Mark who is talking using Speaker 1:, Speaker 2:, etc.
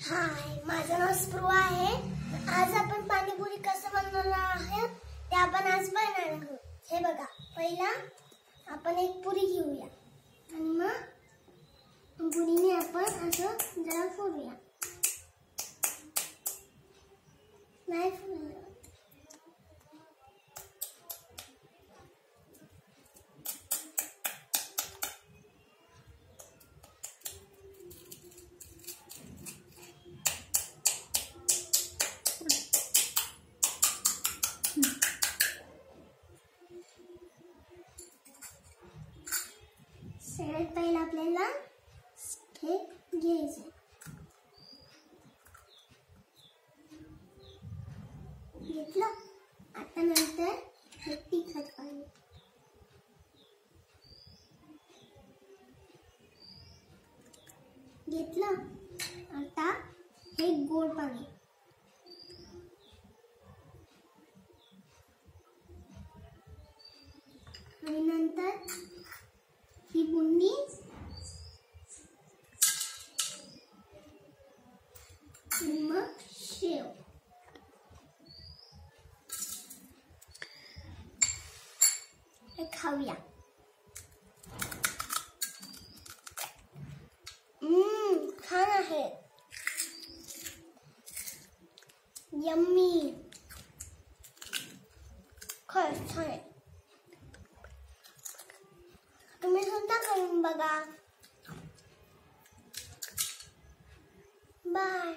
Speaker 1: हाय माझं नाव स्प्रू आहे. आज आपण पाणीपुरी कसं बनवणार आहोत ते आपण आज बनवणार आहोत. हे बघा पहिला आपण एक पुरी घेऊया. आणि मग पुरीने आपण असं जरा फोडूया. नाही सगळ्यात पहिला आपल्याला हे घ्यायचं घेतलं? आता नंतर हे तिखट पाणी घेतलं? आता हे गोड पाणी. आणि नंतर ही बुंदी आणि मग शेव खाऊया छान आहे यम्मी खरंच छान आहे तुम्ही सुद्धा करून बघा. बाय